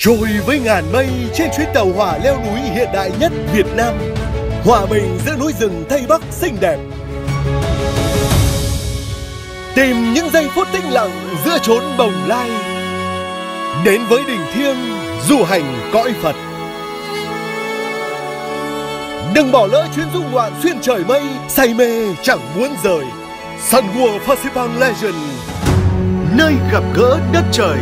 Trôi với ngàn mây trên chuyến tàu hỏa leo núi hiện đại nhất Việt Nam. Hòa bình giữa núi rừng Tây Bắc xinh đẹp. Tìm những giây phút tĩnh lặng giữa chốn bồng lai. Đến với đỉnh thiêng, du hành cõi Phật. Đừng bỏ lỡ chuyến du ngoạn xuyên trời mây, Say mê chẳng muốn rời. Sun World Festival Legend, Nơi gặp gỡ đất trời.